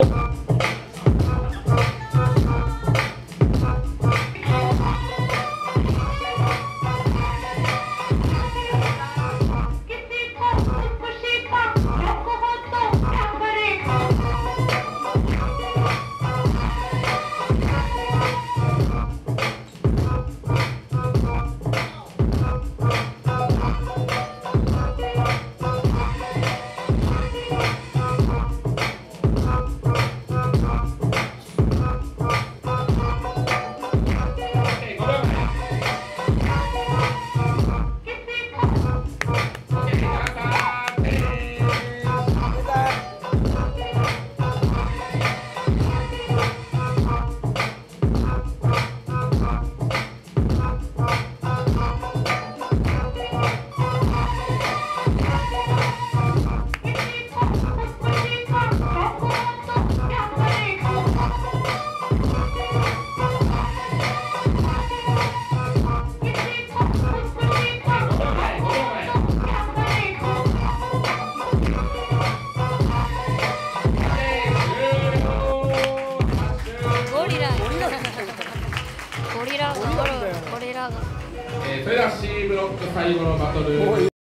ゴゴリラ。がえーそれでは C ブロック最後のバトル